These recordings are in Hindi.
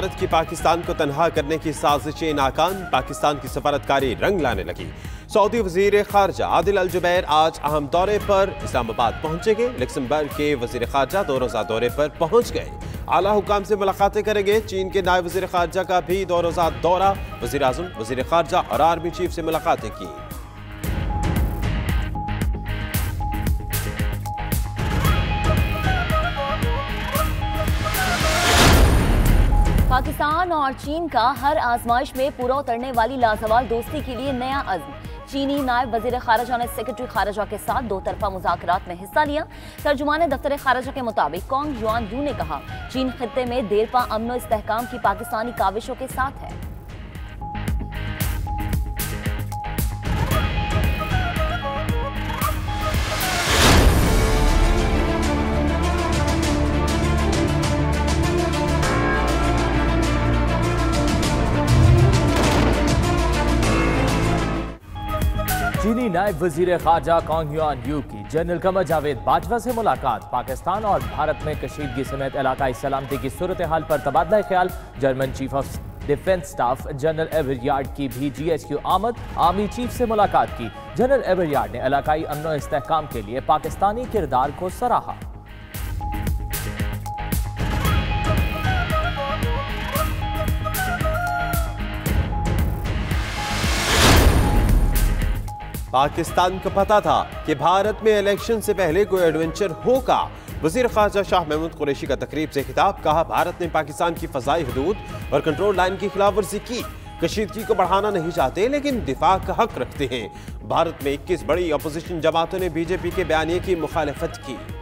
भारत की पाकिस्तान को तनहा करने की साजिशें नाकाम, पाकिस्तान की सफारतकारी रंग लाने लगी। सऊदी वज़ीर खारजा आदिल अल जुबैर आज अहम दौरे पर इस्लामाबाद पहुँचेंगे। लक्समबर्ग के वज़ीर खारजा दो रोजा दौरे पर पहुँच गए। आला हुकाम से मुलाकातें करेंगे। चीन के नायब वज़ीर खारजा का भी दो रोजा दौरा। वजी अजम वजी खारजा और आर्मी चीफ से मुलाकातें की। पाकिस्तान और चीन का हर आजमाइश में पूरा उतरने वाली लाजवाल दोस्ती के लिए नया अज़्म। चीनी नायब वजी खारजा ने सेक्रेटरी खारजा के साथ दो तरफा मुजाकर में हिस्सा लिया। तर्जुमान दफ्तर खारजा के मुताबिक कॉन्ग जुआन यू ने कहा, चीन खत्े में देरपा अमन इसकाम की पाकिस्तानी काविशों के साथ है। चीनी नायब वज़ीर खारजा कॉन्ग युआन यू की जनरल कमर जावेद बाजवा से मुलाकात। पाकिस्तान और भारत में कशीदगी समेत इलाकाई सलामती की सूरत हाल पर तबादला ख्याल। German chief of defence staff general Eberhard की भी जी एच क्यू आमद। आर्मी चीफ से मुलाकात की। जनरल एवरयार्ड ने इलाकाई अमन इसकाम के लिए पाकिस्तानी किरदार को सराहा। पाकिस्तान को पता था कि भारत में इलेक्शन से पहले कोई एडवेंचर होगा। वज़ीर खारजा शाह महमूद कुरेशी का तकरीब से खिताब, कहा, भारत ने पाकिस्तान की फजाई हदूद और कंट्रोल लाइन की खिलाफ वर्जी की। कशीदगी को बढ़ाना नहीं चाहते, लेकिन दिफा का हक रखते हैं। भारत में इक्कीस बड़ी अपोजिशन जमातों ने बीजेपी के बयानी की, मुखालफत की।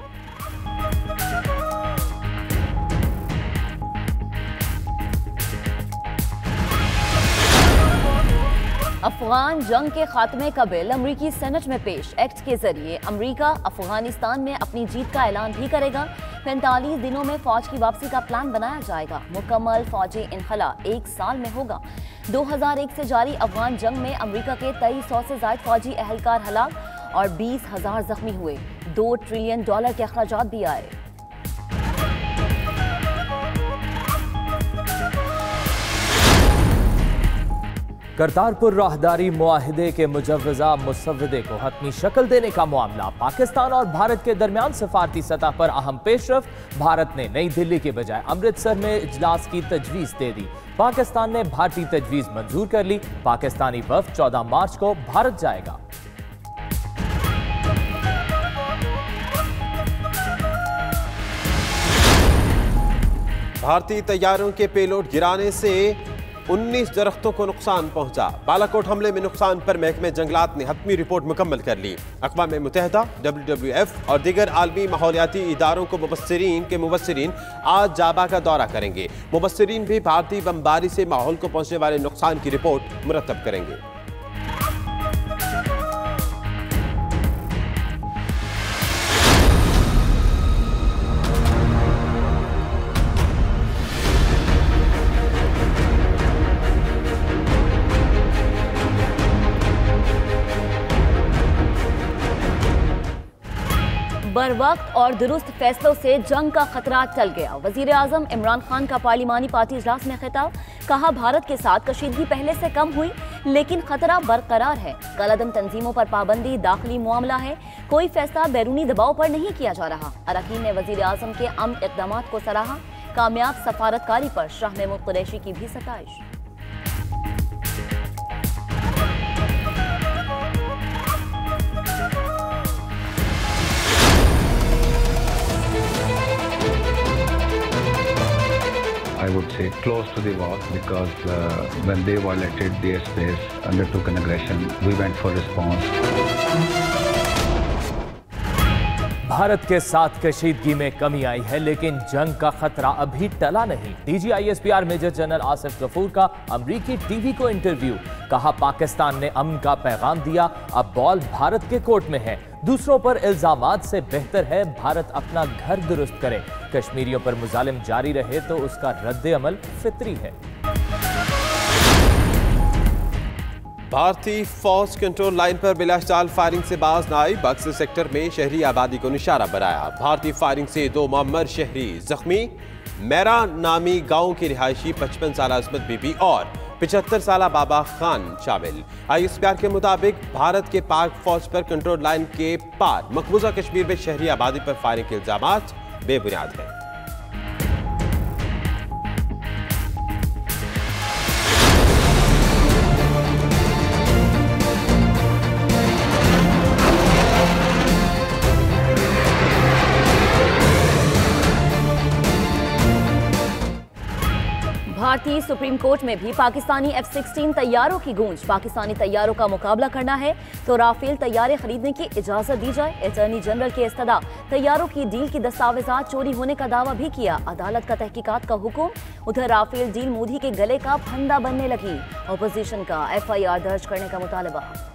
अफगान जंग के खात्मे का बिल अमरीकी सेनेट में पेश। एक्ट के ज़रिए अमरीका अफ़गानिस्तान में अपनी जीत का ऐलान भी करेगा। पैंतालीस दिनों में फौज की वापसी का प्लान बनाया जाएगा। मुकम्मल फौजी इनखला एक साल में होगा। 2001 से जारी अफगान जंग में अमरीका के तेईस सौ से ज़्यादा फौजी अहलकार हलाक और बीस हज़ार जख्मी हुए। दो ट्रिलियन डॉलर के अखराज भी आए। करतारपुर राहदारी मुआहदे के मुजवजा मुसवदे को हतमी शक्ल देने का मामला। पाकिस्तान और भारत के दरमियान सफारती सतह पर अहम पेशरफ। भारत ने नई दिल्ली के बजाय अमृतसर में इजलास की तजवीज दे दी। पाकिस्तान ने भारतीय तजवीज मंजूर कर ली। पाकिस्तानी वफ चौदह मार्च को भारत जाएगा। भारतीय तैयारों के पेलोड गिराने से 19 दरख्तों को नुकसान पहुँचा। बालाकोट हमले में नुकसान पर महकमे जंगलात ने हतमी रिपोर्ट मुकम्मल कर ली। अकवा मुतहदा डब्ल्यू डब्ल्यू एफ़ और दीगर आलमी माहौलियाती इदारों को मुबसरीन के मुबसरीन आज जाबा का दौरा करेंगे। मुबसरीन भी भारतीय बमबारी से माहौल को पहुँचने वाले नुकसान की रिपोर्ट मुरतब करेंगे। बर वक्त और दुरुस्त फैसलों से जंग का खतरा टल गया। वज़ीर आज़म इमरान खान का पार्लिमानी पार्टी इजलास में खिताब। कहा, भारत के साथ कशीदगी पहले से कम हुई, लेकिन खतरा बरकरार है। कलदम तंजीमों पर पाबंदी, दाखिली मामला है। कोई फैसला बैरूनी दबाव पर नहीं किया जा रहा। अरकान ने वज़ीर आज़म के अम इकदाम को सराहा। कामयाब सफारतकारी पर शाह महमूद कुरैशी की भी सताइश। Say, close to the wall because uh, when they violated their space, undertook an aggression, we went for response. Bharat के साथ कशीदगी में कमी आई है, लेकिन जंग का खतरा अभी टला नहीं। DG ISPR major general Asif Ghafoor का अमरीकी टीवी को इंटरव्यू। कहा, पाकिस्तान ने अमन का पैगाम दिया, अब बॉल भारत के कोर्ट में है। दूसरों पर इल्ज़ाम से बेहतर है, भारत अपना घर दुरुस्त करे। कश्मीरियों पर मुजालिम जारी रहे तो उसका रद्द अमल फितरी है। भारतीय फौज कंट्रोल लाइन पर बिलाशचाल फायरिंग से बाज न आई बक्सर सेक्टर में शहरी आबादी को निशाना बनाया। भारतीय फायरिंग से दो ममर शहरी जख्मी। मैरा नामी गाँव की रिहायशी पचपन साल अजमत बीबी और पिछहत्तर साल बाबा खान शामिल। आईएसपीआर के मुताबिक भारत के पाक फौज पर कंट्रोल लाइन के पार मकबूजा कश्मीर में शहरी आबादी पर फायरिंग के इल्ज़ाम बेबुनियाद हैं। भारतीय सुप्रीम कोर्ट में भी पाकिस्तानी एफ़ सिक्सटीन तैयारों की गूंज। पाकिस्तानी तैयारों का मुकाबला करना है तो राफेल तैयारे खरीदने की इजाज़त दी जाए। अटर्नी जनरल के इस्तदा, तैयारों की डील की दस्तावेजात चोरी होने का दावा भी किया। अदालत का तहकीकात का हुक्म। उधर राफेल डील मोदी के गले का फंदा बनने लगी। अपोजिशन का एफ़ आई आर दर्ज करने का मुतालबा।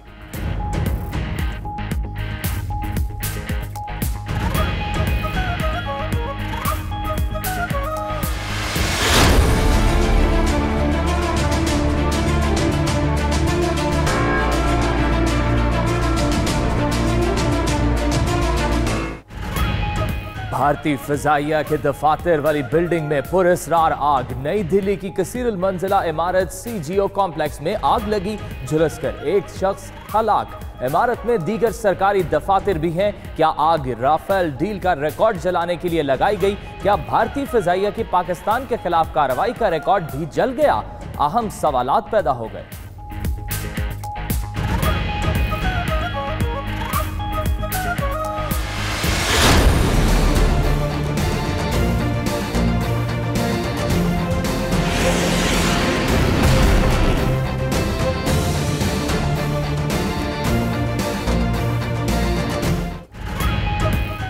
भारतीय फिजाइया के दफातर वाली बिल्डिंग में पुरस्कार आग, नई दिल्ली की कसीर मंजिला इमारत सीजीओ कॉम्प्लेक्स में आग लगी, झुलस कर एक शख्स हलाक। इमारत में दीगर सरकारी दफातर भी हैं। क्या आग राफेल डील का रिकॉर्ड जलाने के लिए लगाई गई? क्या भारतीय फिजाइया की पाकिस्तान के खिलाफ कार्रवाई का रिकॉर्ड भी जल गया? अहम सवाल पैदा हो गए।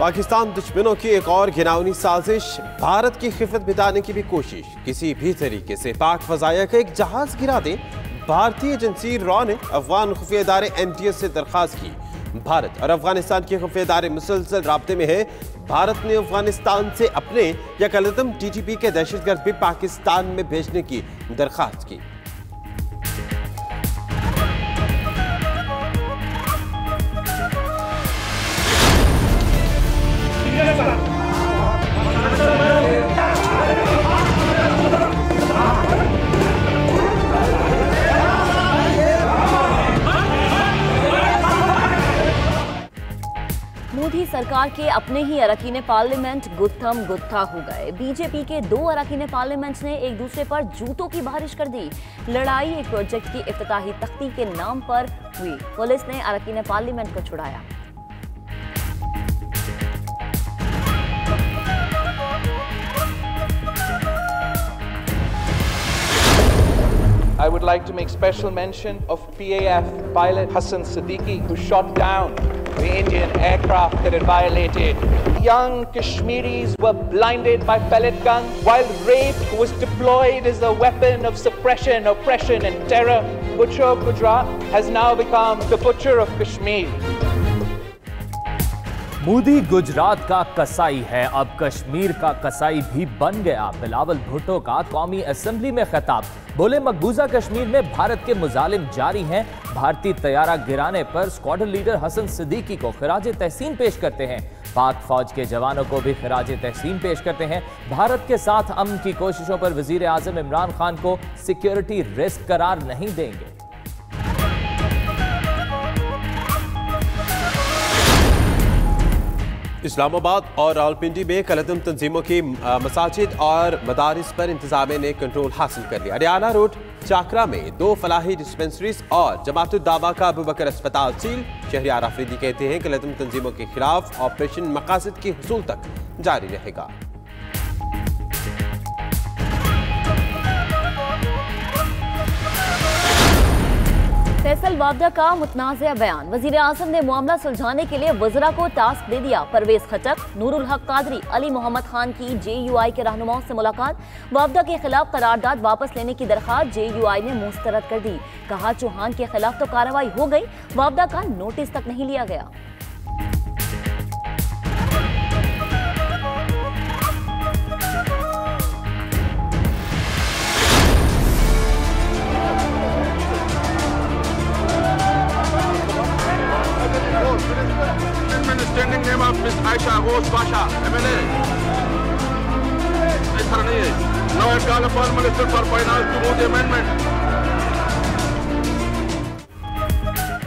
पाकिस्तान दुश्मनों की एक और घिनौनी साजिश, भारत की खिफत बिताने की भी कोशिश। किसी भी तरीके से पाक फजाया का एक जहाज़ गिरा दे, भारतीय एजेंसी रॉ ने अफगान खुफिया इदारे एस से दरखास्त की। भारत और अफ़गानिस्तान के खुफिया इदारे मुसलसल रबते में है। भारत ने अफ़गानिस्तान से अपने या कलदम टी टी पी के दहशतगर्द भी पाकिस्तान में भेजने की दरखास्त की। सरकार के अपने ही अरकान पार्लियामेंट गुत्थम गुत्था हो गए। बीजेपी के दो अरकान पार्लियामेंट ने एक दूसरे पर जूतों की बारिश कर दी। लड़ाई एक प्रोजेक्ट की इफ्ताही तख्ती के नाम पर हुई। पुलिस ने अरकान पार्लियामेंट को छुड़ाया। I would like to make special mention of PAF pilot Hassan Siddiqui, who shot down the Indian aircraft that had violated. Young Kashmiris were blinded by pellet guns, while rape was deployed as a weapon of suppression, oppression, and terror. Butcher of Gujarat has now become the butcher of Kashmir. Modi Gujarat का कसाई है, अब कश्मीर का कसाई भी बन गया। बिलावल भुट्टो का कौमी असेंबली में खिताब। बोले, मकबूजा कश्मीर में भारत के मुजालिम जारी हैं। भारतीय तैयारा गिराने पर स्क्वाडन लीडर हसन सिद्दीकी को खराज तहसीन पेश करते हैं। पाक फौज के जवानों को भी खराज तहसीन पेश करते हैं। भारत के साथ अमन की कोशिशों पर वज़ीर आज़म इमरान खान को सिक्योरिटी रिस्क करार नहीं देंगे। इस्लामाबाद और रावलपिंडी में कलदम तंजीमों की मसाजिद और मदारस पर इंतजामिया ने कंट्रोल हासिल कर लिया। हरियाणा रोड, चाकरा में दो फलाही डिस्पेंसरीज और जमात दावा का अबू बकर अस्पताल सील। शहरियार आफरीदी कहते हैं कलदम तंजीमों के खिलाफ ऑपरेशन मकासद के हसूल तक जारी रहेगा। फैसल वाबदा का मुतनाज़ बयान। वज़ीर आज़म ने मामला सुलझाने के लिए वजरा को टास्क दे दिया। परवेज खटक, नूरुल हक कादरी, अली मोहम्मद खान की जे यू आई के रहनुमाओं से मुलाकात। वाबदा के खिलाफ करारदाद वापस लेने की दरख्वास्त जे यू आई ने मुस्तरद कर दी। कहा, चौहान के खिलाफ तो कार्रवाई हो गई, वाबदा का नोटिस तक नहीं लिया गया। Miss Aisha Rose Basha, MLA. will call upon Minister for Finance to move the amendment.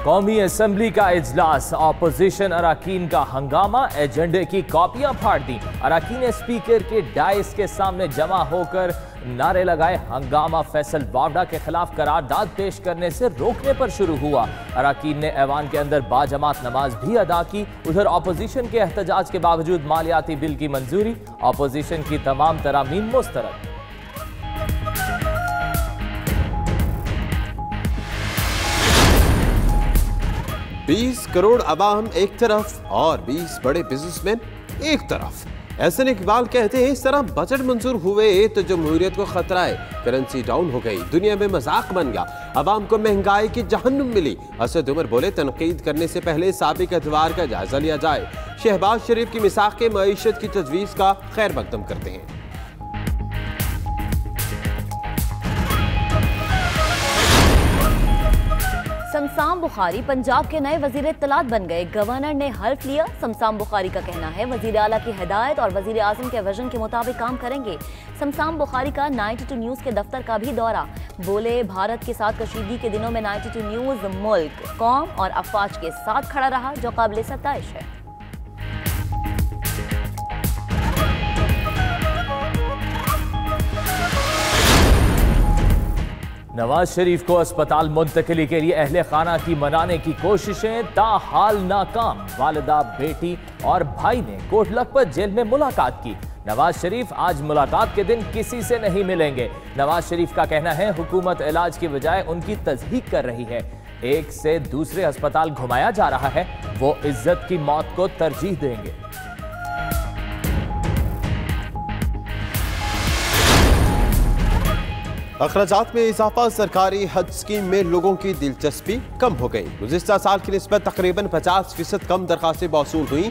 कौमी असम्बली का इजलास अपोजिशन अरकान का हंगामा एजेंडे की कॉपियाँ फाड़ दी अरकान स्पीकर के डाइस के सामने जमा होकर नारे लगाए हंगामा फैसल बावडा के खिलाफ करारदाद पेश करने से रोकने पर शुरू हुआ। अरकान ने ऐवान के अंदर बाजमात नमाज़ भी अदा की। उधर अपोजिशन के एहतजाज के बावजूद मालियाती बिल की मंजूरी अपोजिशन की तमाम तरामीम मुस्तरद। 20 करोड़ अवाम एक तरफ़ और 20 बड़े बिजनेसमैन एक तरफ़। ऐसे इकबाल कहते हैं, इस तरह बजट मंजूर हुए तो जमहूरियत को खतरा है। करेंसी डाउन हो गई, दुनिया में मज़ाक बन गया। आवाम को महँगाई की जहन्नुम मिली। असद उमर बोले, तनकीद करने से पहले सबक अदवार का जायजा लिया जाए। शहबाज शरीफ की मिसाक मीशत की तजवीज़ का खैर मकदम करते हैं। समसाम बुखारी पंजाब के नए वज़ीर इतलात बन गए। गवर्नर ने हल्फ लिया। समसाम बुखारी का कहना है, वज़ीर अला की हिदायत और वज़ीर आज़म के वज़न के मुताबिक काम करेंगे। समसाम बुखारी का 92 न्यूज़ के दफ्तर का भी दौरा। बोले, भारत के साथ कशीदगी के दिनों में 92 न्यूज़ मुल्क, कौम और अफवाज के साथ खड़ा रहा, जो काबिल सतश है। नवाज़ शरीफ को अस्पताल मुंतकली के लिए अहल खाना की मनाने की कोशिशें ताहाल नाकाम। वालदा, बेटी और भाई ने कोट लखपत जेल में मुलाकात की। नवाज़ शरीफ आज मुलाकात के दिन किसी से नहीं मिलेंगे। नवाज़ शरीफ का कहना है, हुकूमत इलाज की बजाय उनकी तस्दीक कर रही है। एक से दूसरे अस्पताल घुमाया जा रहा है, वो इज़्ज़त की मौत को तरजीह देंगे। अखराज में इजाफा, सरकारी हज स्कीम में लोगों की दिलचस्पी कम हो गई। गुजशत साल की नस्बत तकरीबन पचास फ़ीसद कम दरखास्तें मौसू हुई।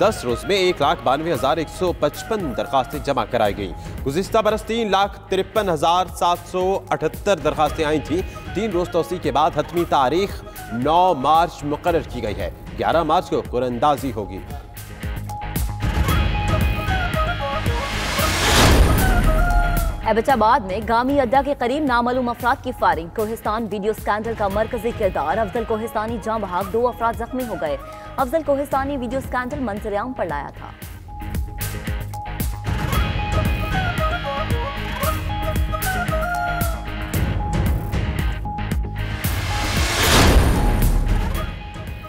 दस रोज में एक लाख बानवे हज़ार एक सौ पचपन दरखास्तें जमा कराई गई। गुजशत बरस तीन लाख तिरपन हज़ार सात सौ अठहत्तर दरखास्तें आई थी। तीन रोज तोसी के बाद हतमी तारीख नौ मार्च मुकर की गई है। ग्यारह मार्च को कुरंदाजी होगी। एबटाबाद में गामी अड्डा के करीब नामालूम अफराद की फायरिंग। कोहिस्तान वीडियो स्कैंडल का मरकजी किरदार। अफजल कोहिस्तानी जहाँ भाग दो अफराद जख्मी हो गए। अफजल कोहिस्तानी वीडियो स्कैंडल मंजरियाम पर लाया था।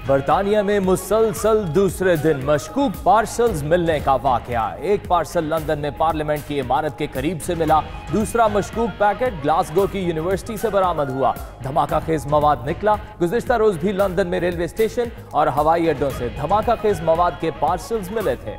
बरतानिया में मुसलसल दूसरे दिन मशकूक पार्सल्स मिलने का वाकया। एक पार्सल लंदन में पार्लियामेंट की इमारत के करीब से मिला। दूसरा मशकूक पैकेट ग्लासगो की यूनिवर्सिटी से बरामद हुआ। धमाका खेज मवाद निकला। गुजशत रोज भी लंदन में रेलवे स्टेशन और हवाई अड्डों से धमाका खेज मवाद के पार्सल्स मिले थे।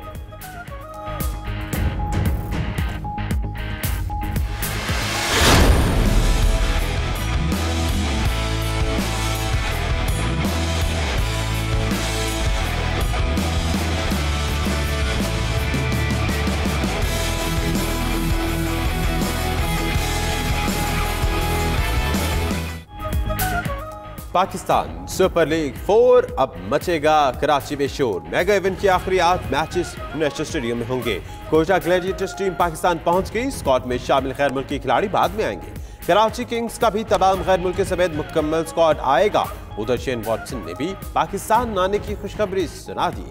पाकिस्तान सुपर लीग फोर, अब मचेगा कराची में शोर। मेगा इवेंट के आखिरी आठ मैचेस नेशनल स्टेडियम में होंगे। कोटा ग्लैडिएटर्स टीम पाकिस्तान पहुँच गई, स्कॉट में शामिल गैर मुल्की खिलाड़ी बाद में आएँगे। कराची किंग्स का भी तमाम गैर मुल्की समेत मुकम्मल स्कॉट आएगा। उधर शेन वॉटसन ने भी पाकिस्तान आने की खुशखबरी सुना दी।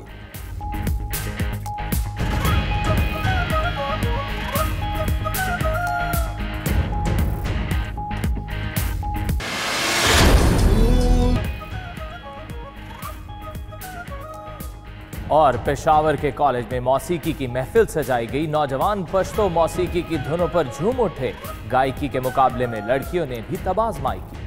और पेशावर के कॉलेज में मौसीकी की महफिल सजाई गई। नौजवान पश्तो मौसीकी की धुनों पर झूम उठे। गायकी के मुकाबले में लड़कियों ने भी तबाजमाई की